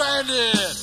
stranded.